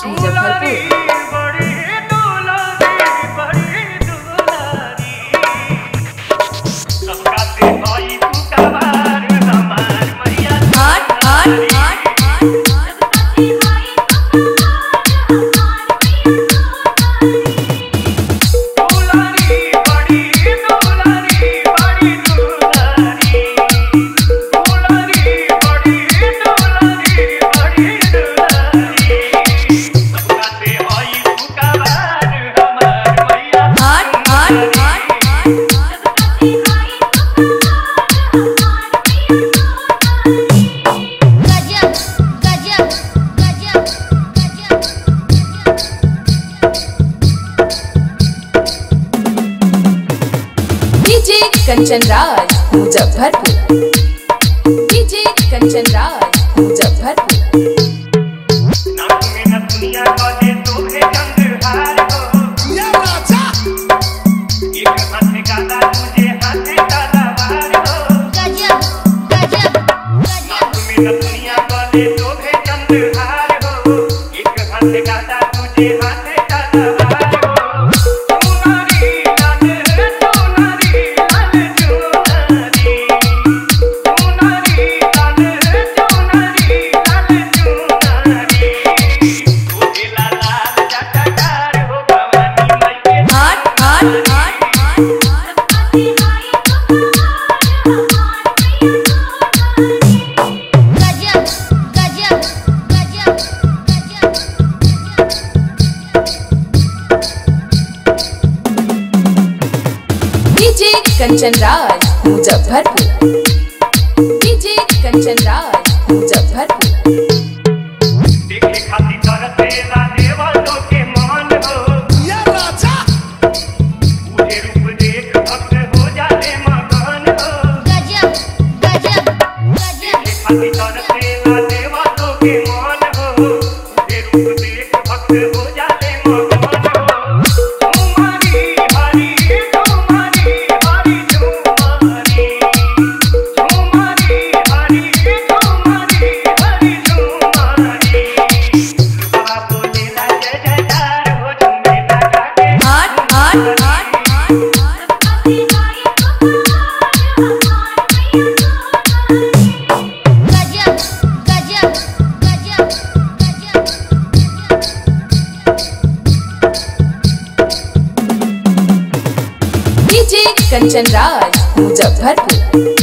除了你。कंचन Raj Muzaffarpur. DJ Kanchan Raj Muzaffarpur. Kanchan Raj Muzaffarpur. DJ Kanchan Raj Kanchan Raj Muzaffarpur.